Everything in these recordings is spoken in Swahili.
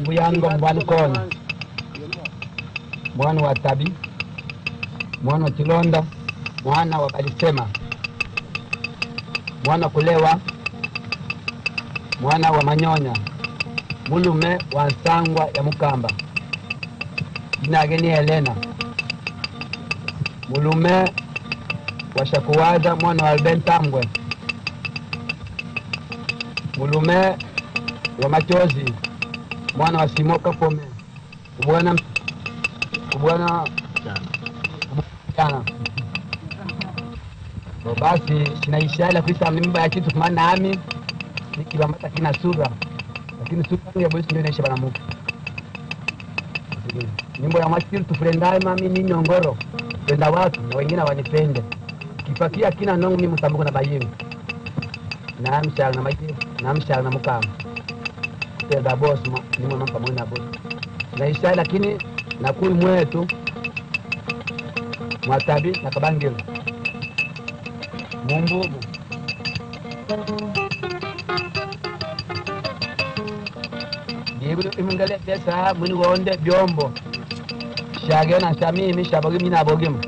Mbuyanga mwana kona mwana wa tabi mwana wa kilonda mwana wa kalisema mwana kulewa mwana wa manyonya mulume wa nsangwa ya mukamba jinage ni Helena mulume wa shakuwaza mwana wa Albentambwe mulume ya machozi mwana wa Simoka Pome kubwana kubwana chana basi sinaishala kuisa mimba ya kitu kumana nami nikibambata kina sura lakini suga ya bosi ndio inaisha bana nyimbo ya mwachili tufurendaye mami ni nyongoro penda watu na wengine wanipende kipakia kina nongo mimi msambuko na na namshala na na namshala na mukama fedha bosi limona pamoja bosi naisha lakini nakui mwetu mwatabi na mumbubu bibuli imungale pesa mwini wonde byombo shagena shamimi shabogimu nabogimu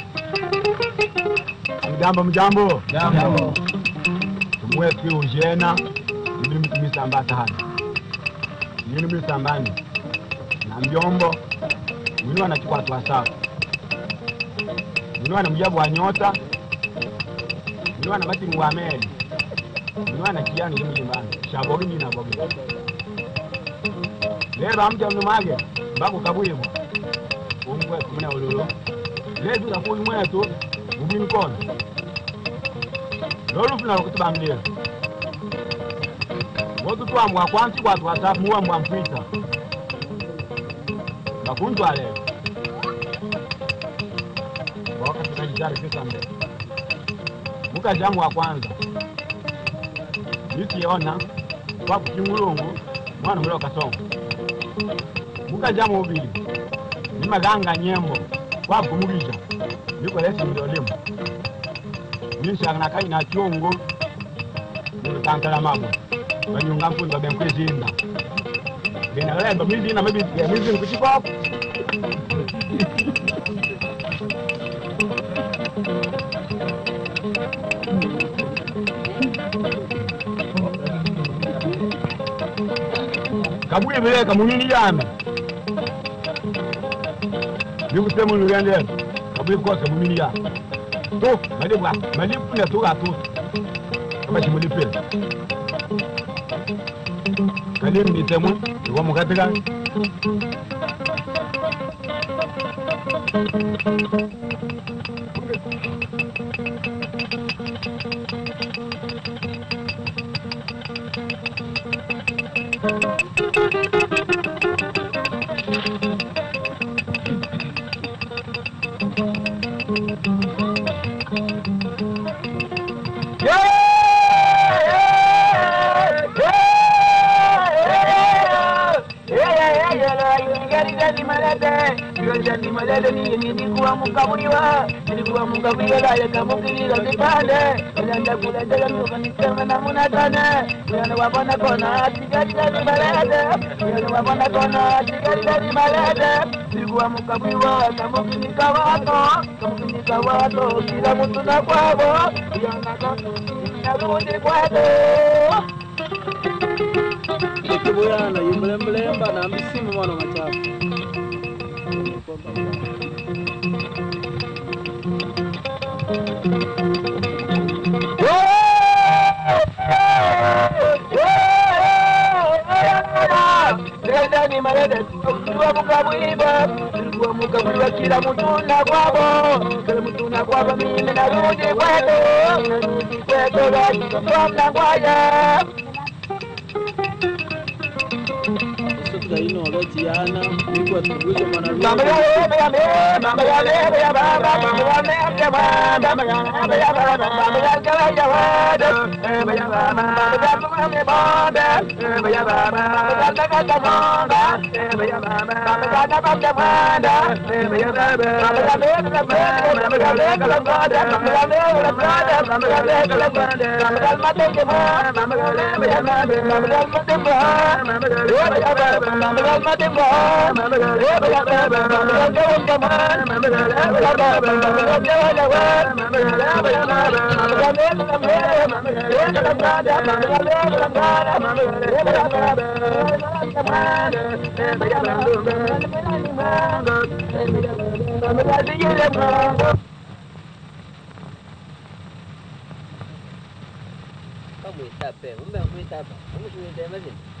Jambo mjambo. Jambo. Mimi ujena ibili mtumisamba Mimi yini mlisambani na mjombo wini wanachukua watu wasafi. Mimi wana mjabu wa nyota wini wana matimu wa Mimi wini wana mimi ili mjimbani shabogi njina bogi leba mja mnumage mbaku kabwibu umkwe kumina ululo lezu kafuyi mwetu ubimkono lolufuna lukutibambila wotutwamwa kwansi kwatu watapu muwa mwamfwita bakuntwalela wakatukajitarikisa mbe mukajamu wa kwanza nitiona kwakukimulungu mwana mulio kasongo mukajamu ubili nimaganga nyembo kwakumulija nikolesi mlio nishanga kaina chungu nitantala mama banyunga mfundo benkwizinda binalemba mwizina mabi eh, mwizini kuchipapo kabwili bileka munini jame bikuse munu lyendelo kabwili kose munini jame to maligwa malipu na tuga to ka bashi mulipin kalim ni temu iwa mu katiga Thank you. gali malele ni nilikuwa mkawiwa nilikuwa mkawiwa lale ya, kama kilila kipande ulienda kule tega mioka nisema na muna tane ulienda wapona kona tigari gali malele ulienda wapona kona tigari gali malele nilikuwa mkawiwa kama kilika wato kama kilika wato kila mtu na kwabo ulienda narudi kwabo Kibuyana, yumlemlemba na msimu mwana macam. kira mutuna ino gajiana iko tuwe mana mama ya mama ya mama ya mama ya baba mama ya mama ya baba mama ya mama ya baba mama ya kala ya wada mama ya mama ya mama ya baba mama ya mama ya kala ya wada mama ya mama ya mama ya wada mama ya baba mama ya mama ya mama ya kala wada mama ya mama ya mama ya kala wada mama ya mama ya mama ya mama ya kala wada mama ya mama ya mama ya mama ya kala wada mama ya mama ya mama ya mama ya kala wada برحمة الله رد والكمال رد والأوان Vamos estar pé, vamos aumentar, vamos aumentar mais ele.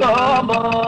Come on.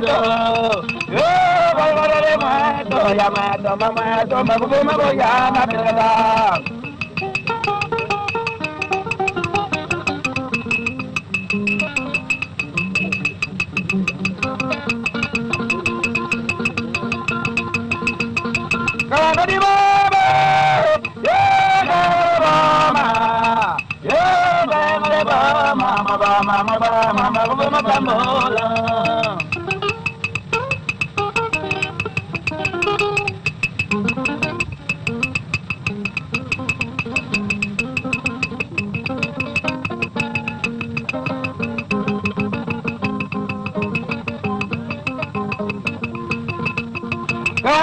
mato, yo volveré mato, ya mato, mamato, mabugo, mabugo, ya mapilada. Kalau di bawah, ya kalau mama, ya kalau mama, mama, mama, mama, mama, mama, mama, mama, mama,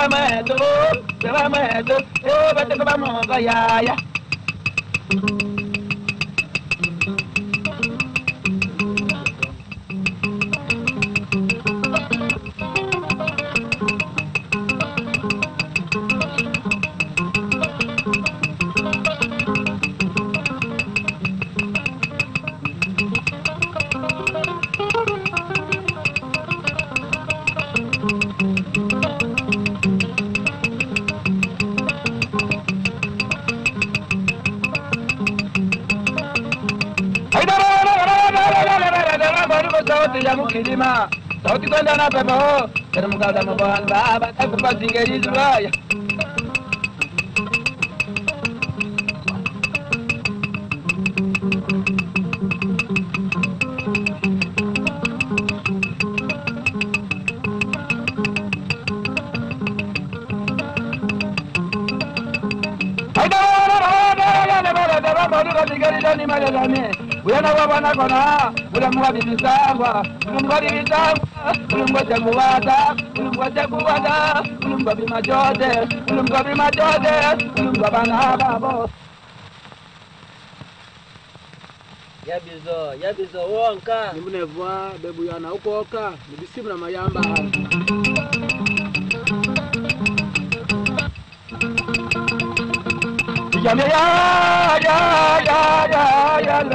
vamos, se vamos, se vamos, se vamos, se vamos, pilamu kilima sauti kwenda na pepo karamukada mabwan baba takupasingeri zuwaya Hadi gari dani mala dani buyana bwa bwana kona bimajote bana yabizo yabizo wonka nimunevwa bebuyana ukoka nibisimu mayamba Yamaya, ya, ya, ya. Mama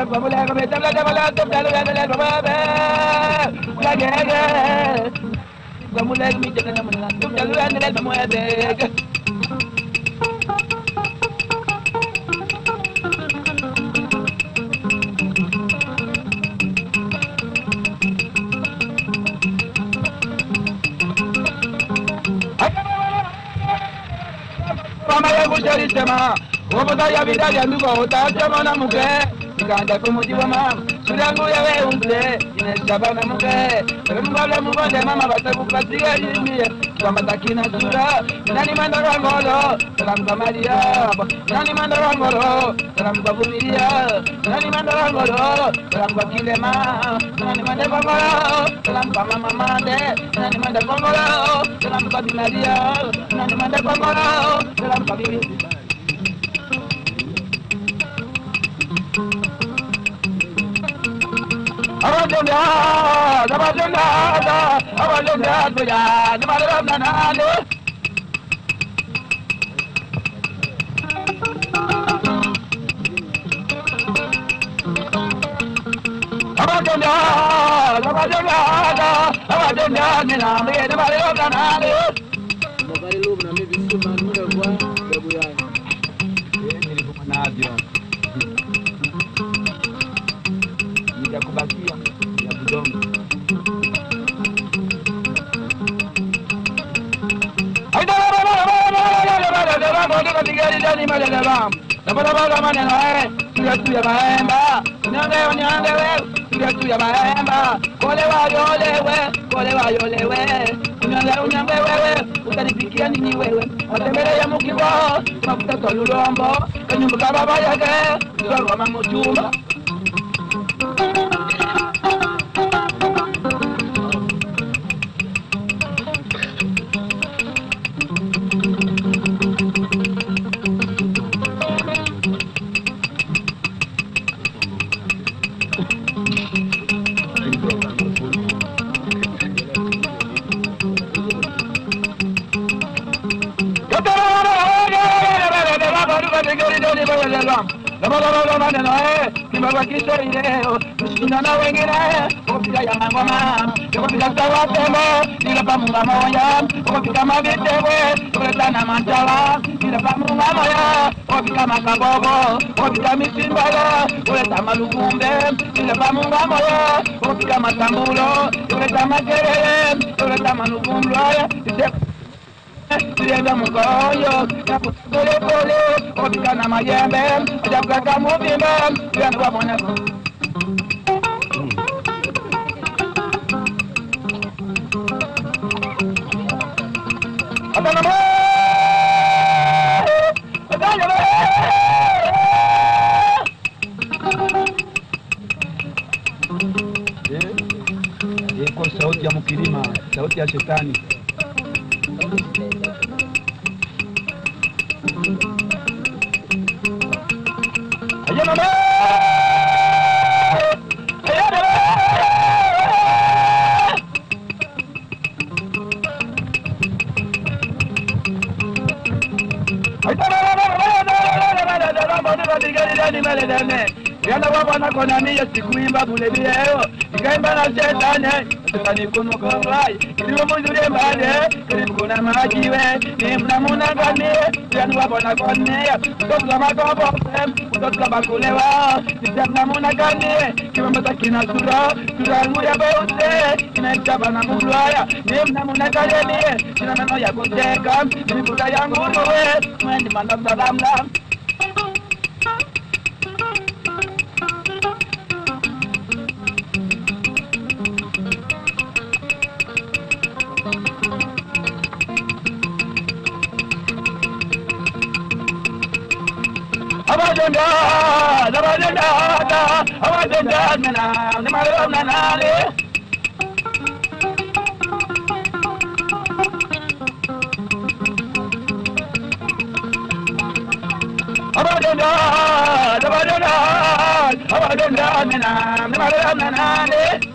ya kushari sema, wabada ya vida ya ndugo, uta chama na mke. Uganda ko muji w'amahanga turiya ya we eh, umbure inesha abana muge dore mugabwe mugonde mama batagufa tak twamatakina sura nani manda rwangoro turamva dia, nani manda rwangoro turamva bubiriya nani manda rwangoro turamva kilema nani manda rwangoro turamva mama mande nani manda rwangoro turamva binariya nani manda rwangoro turamva bibiriya abajunda abajunda abajunda tuya abajunda nanalo. abajunda abajunda abajunda ninamwe abajunda nanalo. Mobile loop na mi bisu manu ya kwa ya buyani. Yeye ni kumana adios. ni madadabamu nabodaboda mahemba unyangeyo nyangewe tuyacuya mahemba kolewayolewe kolewayolewe unyange unyange wewe utanipikia kanyumbu kababa yake kuimba kwa kistorileo kushindana wengine kupika ya mangoma tukupika sawa tembo nilapa munga moya tukupika mavitebwe tukuletana mantala nilapa munga moya kupika makagogo kupika misimbalo kuleta malukumbe nilapa munga moya kupika matambulo kuleta makelele kuleta manugumlwaya Kusilega mukoyo Pole pole Kupika na majembe Ajabuka kama uvimbe Yangu wa mwana Atanamwe eh, eh, Sauti ya mkilima, sauti ya shetani. Nipigalileni mbele shetane muna bakulewa muna ya na ya I I I agenda, the agenda, our agenda, the Mario Nanale. Abadenda, Abadenda, Abadenda, Abadenda, Abadenda, Abadenda,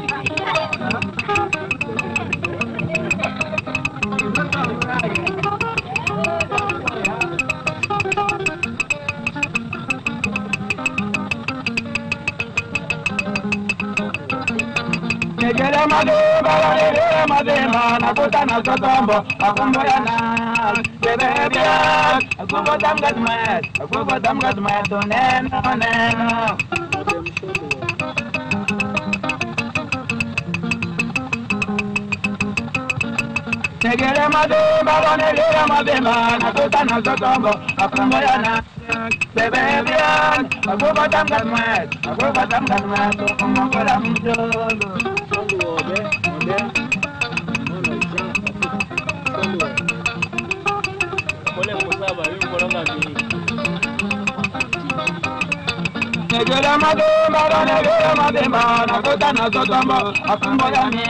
Kere maduba lere madema nakuta na sotombo akumbo ya na bebe bia akumbo damgat mat akumbo damgat mat doneno neno Negere madema nakuta na sotombo akumbo ya na bebe bia akumbo damgat mat akumbo damgat mat ọ̀bẹ ọ̀bẹ ọ̀nà ìjà sọ́lọ̀ ẹ̀. Mọ́lẹ̀ kò sábà yóò kọ́ lọ́gà mi. Nàìjíríà máa dé bàbá Nàìjíríà máa dé bàbá Nàìjíríà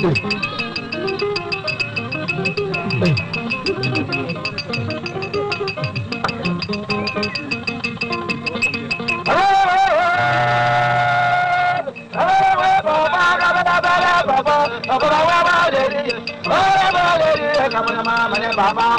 Thank you. Baba,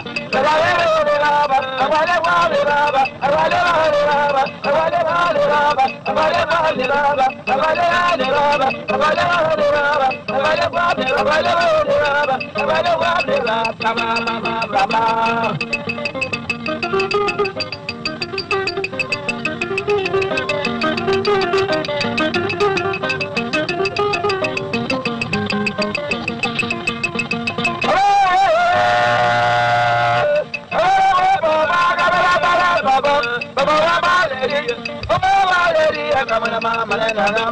I'm malanam